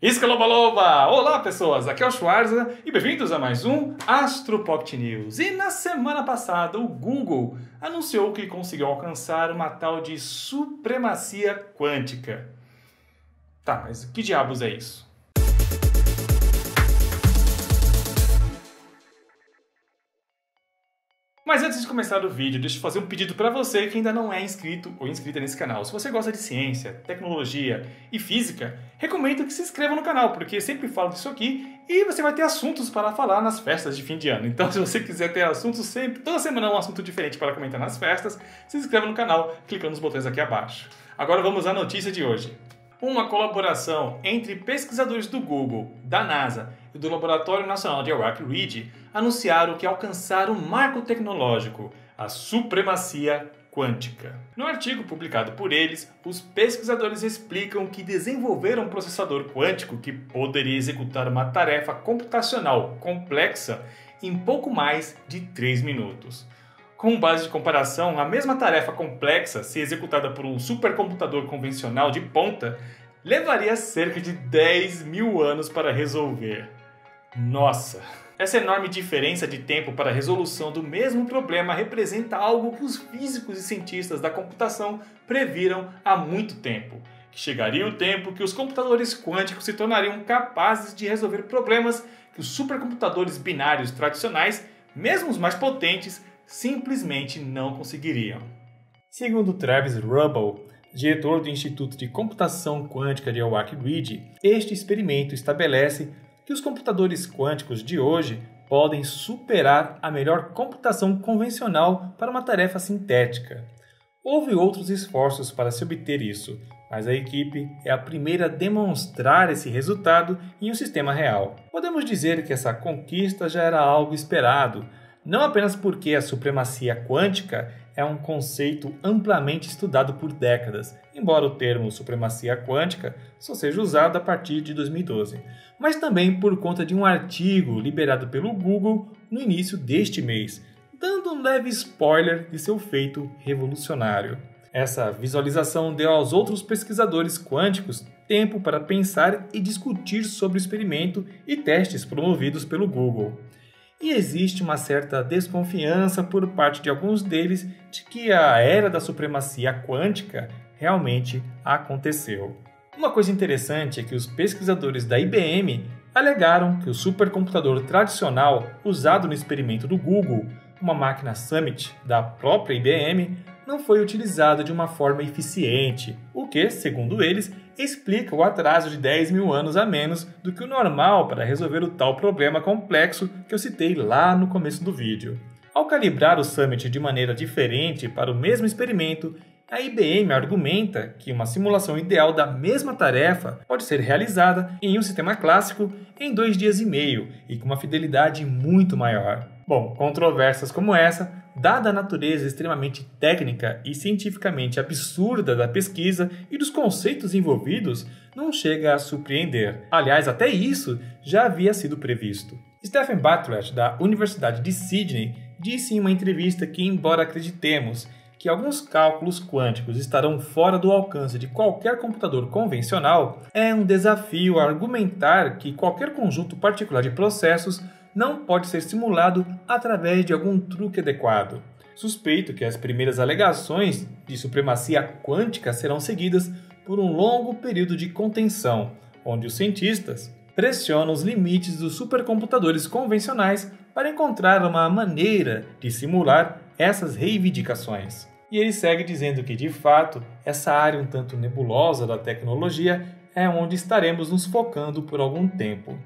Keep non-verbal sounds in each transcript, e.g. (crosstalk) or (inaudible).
Isca Loba Loba! Olá pessoas, aqui é o Schwarza e bem-vindos a mais um AstroPocket News. E na semana passada o Google anunciou que conseguiu alcançar uma tal de supremacia quântica. Tá, mas que diabos é isso? Mas antes de começar o vídeo, deixa eu fazer um pedido para você que ainda não é inscrito ou inscrita nesse canal. Se você gosta de ciência, tecnologia e física, recomendo que se inscreva no canal, porque sempre falo disso aqui e você vai ter assuntos para falar nas festas de fim de ano. Então, (laughs) se você quiser ter assuntos sempre, toda semana um assunto diferente para comentar nas festas, se inscreva no canal clicando nos botões aqui abaixo. Agora vamos à notícia de hoje uma colaboração entre pesquisadores do Google, da NASA e do Laboratório Nacional de Rock Ridge anunciaram que alcançaram um marco tecnológico, a supremacia quântica. No artigo publicado por eles, os pesquisadores explicam que desenvolveram um processador quântico que poderia executar uma tarefa computacional complexa em pouco mais de 3 minutos. Com base de comparação, a mesma tarefa complexa, se executada por um supercomputador convencional de ponta, levaria cerca de 10 mil anos para resolver. Nossa! Essa enorme diferença de tempo para a resolução do mesmo problema representa algo que os físicos e cientistas da computação previram há muito tempo. Que chegaria o tempo que os computadores quânticos se tornariam capazes de resolver problemas que os supercomputadores binários tradicionais, mesmo os mais potentes, simplesmente não conseguiriam. Segundo Travis Rubble, diretor do Instituto de Computação Quântica de Oak Ridge, este experimento estabelece que os computadores quânticos de hoje podem superar a melhor computação convencional para uma tarefa sintética. Houve outros esforços para se obter isso, mas a equipe é a primeira a demonstrar esse resultado em um sistema real. Podemos dizer que essa conquista já era algo esperado, não apenas porque a supremacia quântica é um conceito amplamente estudado por décadas, embora o termo supremacia quântica só seja usado a partir de 2012, mas também por conta de um artigo liberado pelo Google no início deste mês, dando um leve spoiler de seu feito revolucionário. Essa visualização deu aos outros pesquisadores quânticos tempo para pensar e discutir sobre o experimento e testes promovidos pelo Google e existe uma certa desconfiança por parte de alguns deles de que a era da supremacia quântica realmente aconteceu. Uma coisa interessante é que os pesquisadores da IBM alegaram que o supercomputador tradicional usado no experimento do Google, uma máquina Summit da própria IBM, não foi utilizado de uma forma eficiente, o que, segundo eles, explica o atraso de 10 mil anos a menos do que o normal para resolver o tal problema complexo que eu citei lá no começo do vídeo. Ao calibrar o Summit de maneira diferente para o mesmo experimento, a IBM argumenta que uma simulação ideal da mesma tarefa pode ser realizada em um sistema clássico em dois dias e meio e com uma fidelidade muito maior. Bom, controvérsias como essa, dada a natureza extremamente técnica e cientificamente absurda da pesquisa e dos conceitos envolvidos, não chega a surpreender. Aliás, até isso já havia sido previsto. Stephen Bartlett, da Universidade de Sydney, disse em uma entrevista que, embora acreditemos que alguns cálculos quânticos estarão fora do alcance de qualquer computador convencional, é um desafio argumentar que qualquer conjunto particular de processos não pode ser simulado através de algum truque adequado. Suspeito que as primeiras alegações de supremacia quântica serão seguidas por um longo período de contenção, onde os cientistas pressionam os limites dos supercomputadores convencionais para encontrar uma maneira de simular essas reivindicações. E ele segue dizendo que, de fato, essa área um tanto nebulosa da tecnologia é onde estaremos nos focando por algum tempo.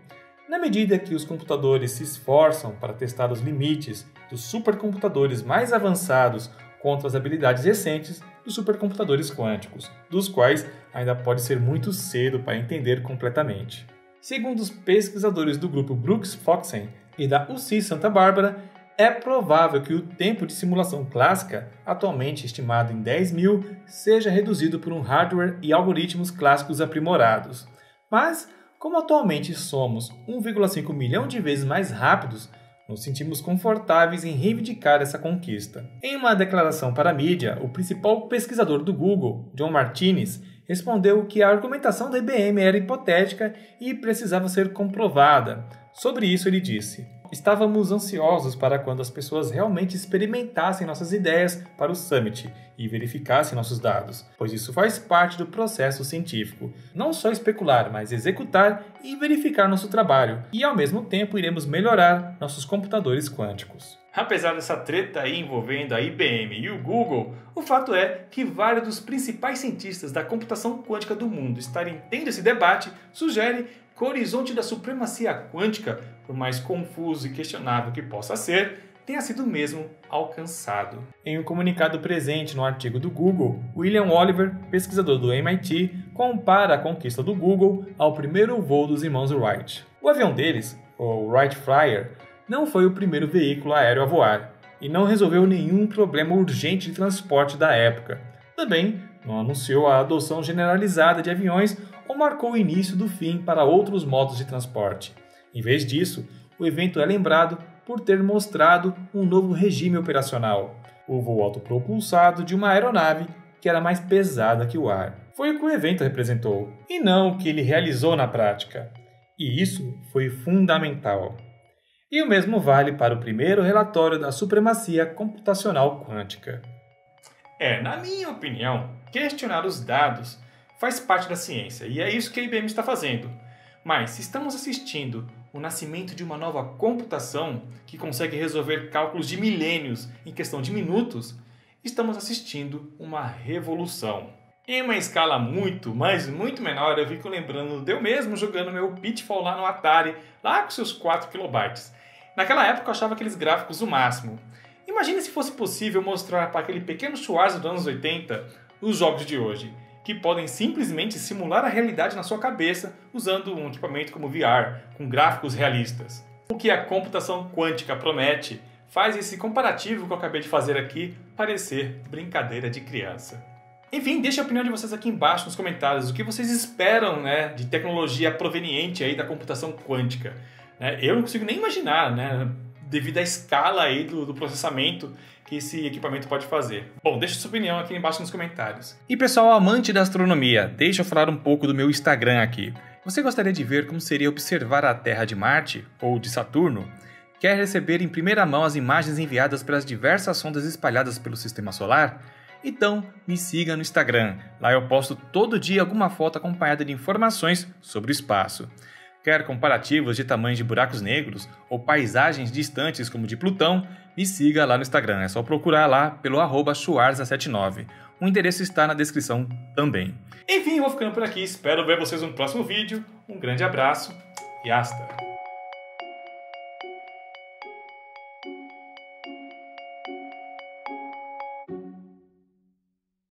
Na medida que os computadores se esforçam para testar os limites dos supercomputadores mais avançados contra as habilidades recentes dos supercomputadores quânticos, dos quais ainda pode ser muito cedo para entender completamente. Segundo os pesquisadores do grupo Brooks Foxen e da UC Santa Bárbara, é provável que o tempo de simulação clássica, atualmente estimado em 10 mil, seja reduzido por um hardware e algoritmos clássicos aprimorados. Mas como atualmente somos 1,5 milhão de vezes mais rápidos, nos sentimos confortáveis em reivindicar essa conquista. Em uma declaração para a mídia, o principal pesquisador do Google, John Martinez, respondeu que a argumentação da IBM era hipotética e precisava ser comprovada. Sobre isso, ele disse: Estávamos ansiosos para quando as pessoas realmente experimentassem nossas ideias para o Summit e verificassem nossos dados, pois isso faz parte do processo científico. Não só especular, mas executar e verificar nosso trabalho, e ao mesmo tempo iremos melhorar nossos computadores quânticos. Apesar dessa treta aí envolvendo a IBM e o Google, o fato é que vários dos principais cientistas da computação quântica do mundo estarem tendo esse debate sugere que o horizonte da supremacia quântica, por mais confuso e questionável que possa ser, tenha sido mesmo alcançado. Em um comunicado presente no artigo do Google, William Oliver, pesquisador do MIT, compara a conquista do Google ao primeiro voo dos irmãos Wright. O avião deles, o Wright Flyer, não foi o primeiro veículo aéreo a voar e não resolveu nenhum problema urgente de transporte da época. Também não anunciou a adoção generalizada de aviões ou marcou o início do fim para outros modos de transporte. Em vez disso, o evento é lembrado por ter mostrado um novo regime operacional, o voo autopropulsado de uma aeronave que era mais pesada que o ar. Foi o que o evento representou, e não o que ele realizou na prática. E isso foi fundamental. E o mesmo vale para o primeiro relatório da supremacia computacional quântica. É, na minha opinião, questionar os dados faz parte da ciência e é isso que a IBM está fazendo. Mas se estamos assistindo o nascimento de uma nova computação que consegue resolver cálculos de milênios em questão de minutos, estamos assistindo uma revolução. Em uma escala muito, mas muito menor, eu fico lembrando de eu mesmo jogando meu Pitfall lá no Atari, lá com seus 4 kilobytes. Naquela época eu achava aqueles gráficos o máximo. Imagine se fosse possível mostrar para aquele pequeno Schwarz dos anos 80 os jogos de hoje que podem simplesmente simular a realidade na sua cabeça usando um equipamento como VR, com gráficos realistas. O que a computação quântica promete faz esse comparativo que eu acabei de fazer aqui parecer brincadeira de criança. Enfim, deixe a opinião de vocês aqui embaixo nos comentários. O que vocês esperam né, de tecnologia proveniente aí da computação quântica? Né? Eu não consigo nem imaginar, né, devido à escala aí do, do processamento que esse equipamento pode fazer. Bom, deixa sua opinião aqui embaixo nos comentários. E pessoal amante da astronomia, deixa eu falar um pouco do meu Instagram aqui. Você gostaria de ver como seria observar a Terra de Marte ou de Saturno? Quer receber em primeira mão as imagens enviadas pelas diversas sondas espalhadas pelo sistema solar? Então, me siga no Instagram. Lá eu posto todo dia alguma foto acompanhada de informações sobre o espaço. Quer comparativos de tamanhos de buracos negros ou paisagens distantes como de Plutão? Me siga lá no Instagram, é só procurar lá pelo arroba 79 O endereço está na descrição também. Enfim, vou ficando por aqui, espero ver vocês no próximo vídeo. Um grande abraço e hasta!